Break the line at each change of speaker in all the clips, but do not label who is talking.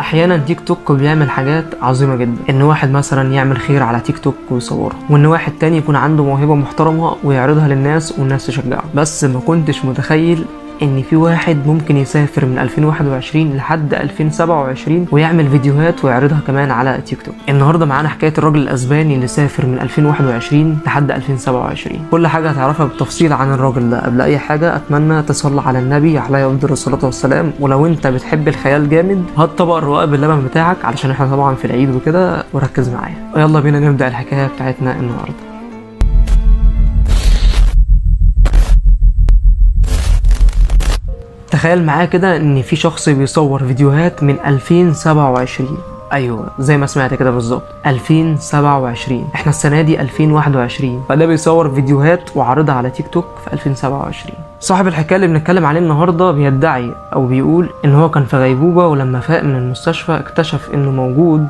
أحيانا تيك توك بيعمل حاجات عظيمة جدا. إن واحد مثلا يعمل خير على تيك توك ويصوره وإن واحد تاني يكون عنده موهبة محترمة ويعرضها للناس والناس تشجعه. بس ما كنتش متخيل إن في واحد ممكن يسافر من 2021 لحد 2027 ويعمل فيديوهات ويعرضها كمان على تيك توك. النهارده معانا حكاية الراجل الأسباني اللي سافر من 2021 لحد 2027 كل حاجة هتعرفها بالتفصيل عن الراجل ده. قبل أي حاجة أتمنى تصلي على النبي عليه افضل الصلاة والسلام. ولو أنت بتحب الخيال جامد هات طبق الرقاق باللبن بتاعك علشان إحنا طبعا في العيد وكده وركز معايا. يلا بينا نبدأ الحكاية بتاعتنا النهارده. تخيل معايا كده إن في شخص بيصور فيديوهات من 2027 أيوه زي ما سمعت كده بالظبط 2027 إحنا السنة دي 2021 فده بيصور فيديوهات وعارضها على تيك توك في 2027 صاحب الحكاية اللي بنتكلم عليه النهارده بيدعي أو بيقول إن هو كان في غيبوبة ولما فاق من المستشفى اكتشف إنه موجود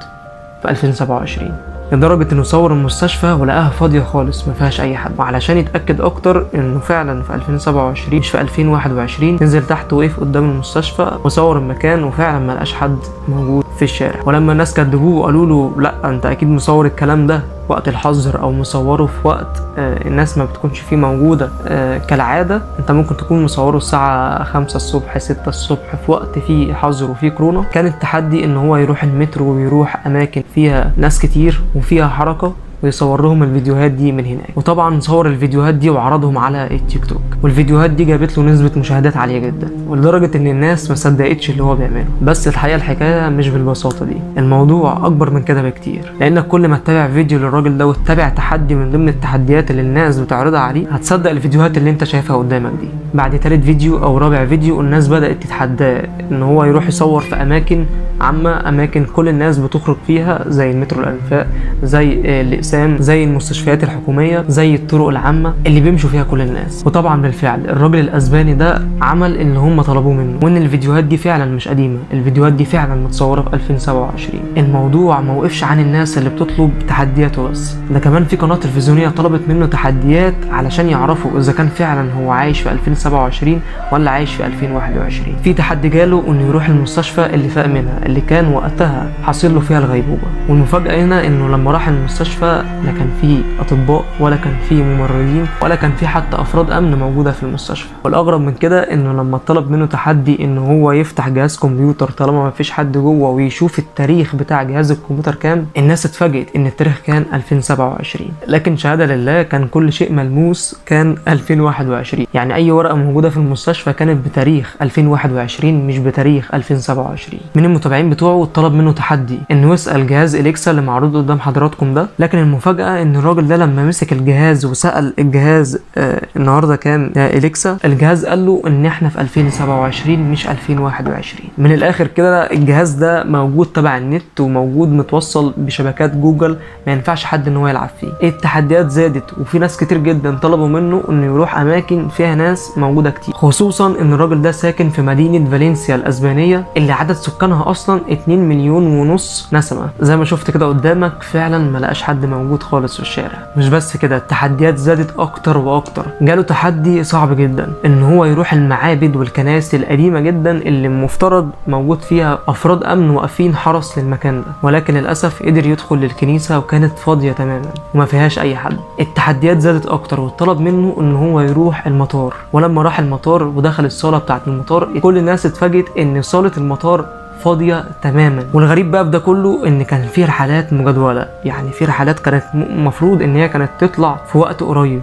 في 2027 لدرجة إنه صور المستشفى ولقاها فاضية خالص ما فيهاش أي حد. وعلشان يتأكد أكتر إنه فعلا في 2027 مش في 2021 نزل تحت وقف قدام المستشفى وصور المكان وفعلا ما لقاش حد موجود في الشارع. ولما الناس كدبوه وقالوا له لأ أنت أكيد مصور الكلام ده. وقت الحظر أو مصوره في وقت آه الناس ما بتكونش فيه موجودة آه كالعادة. أنت ممكن تكون مصوره الساعة 5 الصبح 6 الصبح في وقت فيه حظر وفيه كورونا. كان التحدي إن هو يروح المترو ويروح أماكن فيها ناس كتير وفيها حركة. ويصور لهم الفيديوهات دي من هناك. وطبعا صور الفيديوهات دي وعرضهم على التيك توك. والفيديوهات دي جابت له نسبة مشاهدات عالية جدا ولدرجة إن الناس ما صدقتش اللي هو بيعمله. بس الحقيقة الحكاية مش بالبساطة دي. الموضوع أكبر من كده بكتير. لأنك كل ما تتابع فيديو للراجل ده وتتابع تحدي من ضمن التحديات اللي الناس بتعرضها عليه هتصدق الفيديوهات اللي أنت شايفها قدامك دي. بعد تالت فيديو أو رابع فيديو الناس بدأت تتحداه إن هو يروح يصور في أماكن عامة أماكن كل الناس بتخرج فيها زي المترو الأنفاق زي الإقسام زي المستشفيات الحكومية زي الطرق العامة اللي بيمشوا فيها كل الناس. وطبعا بالفعل الراجل الأسباني ده عمل اللي هم طلبوه منه. وإن الفيديوهات دي فعلا مش قديمة الفيديوهات دي فعلا متصورة في 2027 الموضوع ما وقفش عن الناس اللي بتطلب تحدياته بس ده كمان في قناة تلفزيونية طلبت منه تحديات علشان يعرفوا إذا كان فعلا هو عايش في 2027 ولا عايش في 2021 في تحدي جاله إنه يروح المستشفى اللي فاق منها اللي كان وقتها حاصل له فيها الغيبوبة. والمفاجاه هنا إنه لما راح المستشفى لا كان في أطباء ولا كان في ممرضين ولا كان في حتى أفراد أمن موجودة في المستشفى. والأغرب من كده إنه لما طلب منه تحدي ان هو يفتح جهاز كمبيوتر طالما ما فيش حد جوه ويشوف التاريخ بتاع جهاز الكمبيوتر كام الناس اتفاجئت إن التاريخ كان 2027 لكن شهادة لله كان كل شيء ملموس كان 2021 يعني أي ورقة موجودة في المستشفى كانت بتاريخ 2021 مش بتاريخ 2027 من المتابعين بتوعه طلب منه تحدي انه يسأل جهاز إليكسا اللي معروض قدام حضراتكم ده. لكن المفاجأة إن الراجل ده لما مسك الجهاز وسأل الجهاز آه النهارده كام؟ يا إليكسا. الجهاز قال له إن إحنا في 2027 مش 2021 من الآخر كده الجهاز ده موجود تبع النت وموجود متوصل بشبكات جوجل ما ينفعش حد إن هو يلعب فيه. التحديات زادت وفي ناس كتير جدا طلبوا منه إنه يروح أماكن فيها ناس موجودة كتير. خصوصا إن الراجل ده ساكن في مدينة فالنسيا الأسبانية اللي عدد سكانها أصلا 2 مليون ونص نسمة. زي ما شفت كده قدامك فعلا ما لقاش حد موجود خالص في الشارع. مش بس كده التحديات زادت أكتر وأكتر. جاله تحدي صعب جدا. إن هو يروح المعابد والكنائس القديمة جدا اللي المفترض موجود فيها أفراد أمن واقفين حرس للمكان ده. ولكن للأسف قدر يدخل للكنيسة وكانت فاضية تماما وما فيهاش أي حد. التحديات زادت أكتر وطلب منه إن هو يروح المطار. ولما راح المطار ودخل الصالة بتاعة المطار كل الناس اتفاجئت إن صالة المطار فاضية تماما. والغريب بقى في ده كله إن كان في رحلات مجدولة. يعني في رحلات كانت المفروض إن هي كانت تطلع في وقت قريب.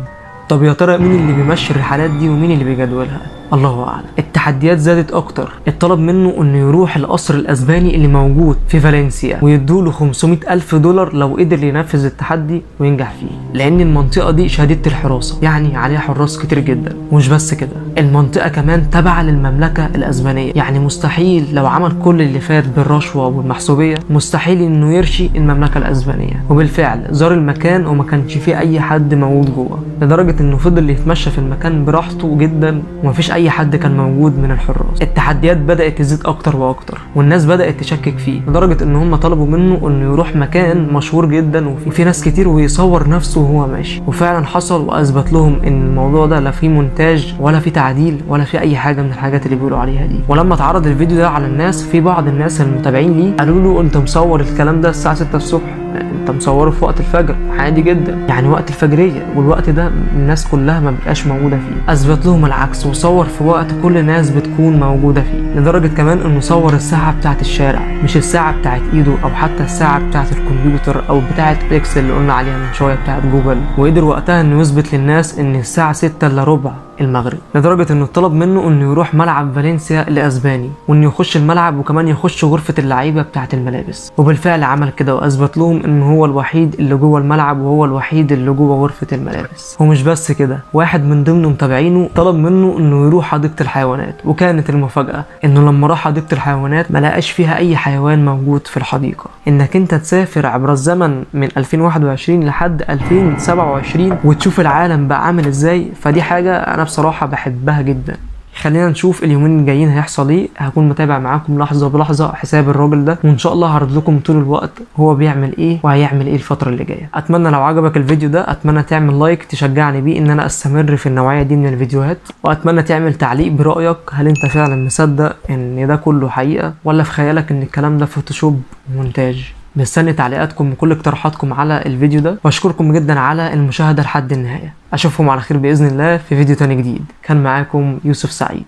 طب يا ترى مين اللي بيمشي الرحلات دي ومين اللي بيجدولها؟ الله أعلم. التحديات زادت أكتر. اتطلب منه إنه يروح القصر الأسباني اللي موجود في فالنسيا ويدوله 500 ألف دولار لو قدر ينفذ التحدي وينجح فيه. لأن المنطقة دي شهادة الحراسة يعني عليها حراس كتير جدا. ومش بس كده المنطقة كمان تابعة للمملكة الأسبانية. يعني مستحيل لو عمل كل اللي فات بالرشوة والمحسوبية مستحيل إنه يرشي المملكة الأسبانية. وبالفعل زار المكان وما كانش فيه أي حد موجود جوه. لدرجة إنه فضل يتمشى في المكان براحته جدا ومفيش حد كان موجود من الحراس. التحديات بدأت تزيد أكتر وأكتر والناس بدأت تشكك فيه لدرجة إن هم طلبوا منه إنه يروح مكان مشهور جدا وفي في ناس كتير ويصور نفسه وهو ماشي. وفعلا حصل وأثبت لهم إن الموضوع ده لا فيه مونتاج ولا فيه تعديل ولا فيه أي حاجة من الحاجات اللي بيقولوا عليها دي. ولما اتعرض الفيديو ده على الناس في بعض الناس المتابعين ليه قالوا له أنت مصور الكلام ده الساعة 6 الصبح؟ انت مصوره في وقت الفجر عادي جدا. يعني وقت الفجرية والوقت ده الناس كلها ما بقاش موجودة فيه. أثبت لهم العكس وصور في وقت كل الناس بتكون موجودة فيه. لدرجة كمان إنه صور الساعة بتاعه الشارع مش الساعة بتاعه إيده أو حتى الساعة بتاعه الكمبيوتر أو بتاعه بيكسل اللي قلنا عليها من شوية بتاعه جوجل وقدر وقتها إنه يثبت للناس إن الساعة 6 إلا ربع. المغرب لدرجة إنه طلب منه إنه يروح ملعب فالنسيا الأسباني وإنه يخش الملعب وكمان يخش غرفة اللعيبة بتاعة الملابس. وبالفعل عمل كده وأثبت لهم إنه هو الوحيد اللي جوه الملعب وهو الوحيد اللي جوه غرفة الملابس. ومش بس كده واحد من ضمن متابعينه طلب منه إنه يروح حديقة الحيوانات. وكانت المفاجأة إنه لما راح حديقة الحيوانات ما لقاش فيها أي حيوان موجود في الحديقة. إنك أنت تسافر عبر الزمن من 2021 لحد 2027 وتشوف العالم بقى عامل إزاي فدي حاجة أنا بصراحة بحبها جدا. خلينا نشوف اليومين الجايين هيحصل إيه. هكون متابع معاكم لحظة بلحظة حساب الراجل ده. وإن شاء الله هعرض لكم طول الوقت هو بيعمل إيه وهيعمل إيه الفترة اللي جاية. أتمنى لو عجبك الفيديو ده أتمنى تعمل لايك تشجعني بيه إن أنا أستمر في النوعية دي من الفيديوهات. وأتمنى تعمل تعليق برأيك. هل أنت فعلا مصدق إن ده كله حقيقة؟ ولا في خيالك إن الكلام ده فوتوشوب ومونتاج مستني تعليقاتكم وكل اقتراحاتكم على الفيديو ده. واشكركم جدا على المشاهدة لحد النهاية. أشوفكم على خير بإذن الله في فيديو تاني جديد. كان معاكم يوسف سعيد.